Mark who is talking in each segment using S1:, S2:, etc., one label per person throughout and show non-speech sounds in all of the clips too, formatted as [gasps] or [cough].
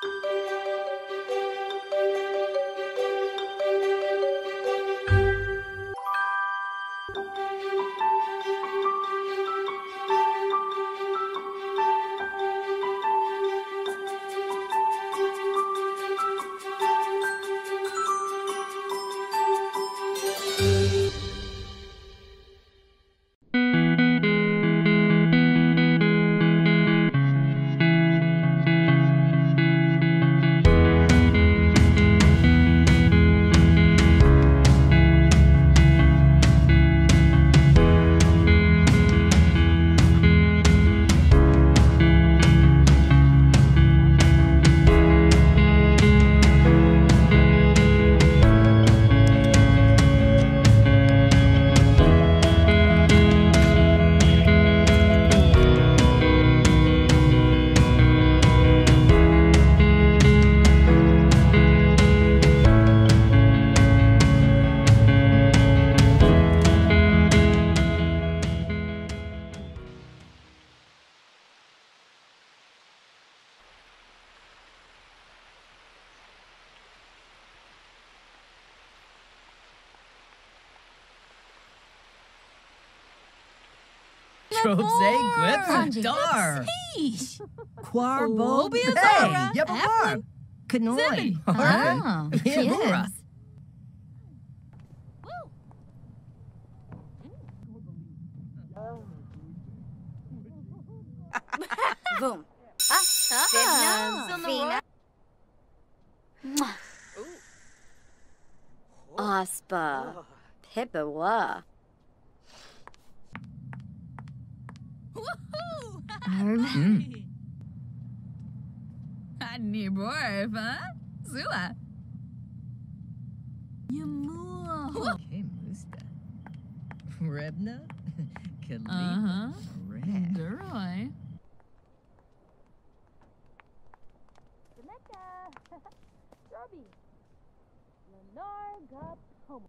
S1: Thank you. Trobse Gwipsa
S2: Angie,
S1: Dar.
S2: Sheesh.
S1: Quarbo
S2: Obia
S1: Hey,
S2: Zara,
S1: Yababar. Kanoi.
S2: Zippin. Ah,
S1: Yabura.
S2: yes.
S3: Boom.
S2: Ah,
S3: Fina. Mwah. Aspa. Pippawa.
S2: Woohoo! [laughs]
S1: Mm.
S2: Ani borf, huh? Zua. Yamua.
S1: Okay, Musta. Rebna. [laughs] Kalina.
S2: Uh-huh.
S1: Red.
S2: Duroy.
S3: Oh.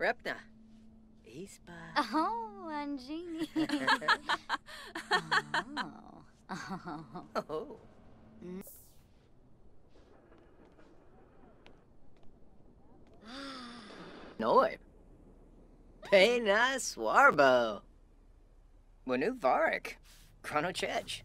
S4: Repna. Ispa.
S3: Oh, Angini. [laughs] oh. Oh.
S4: Oh. [gasps] Noi. Pena Swarbo. Wanu Varik. Chronochech.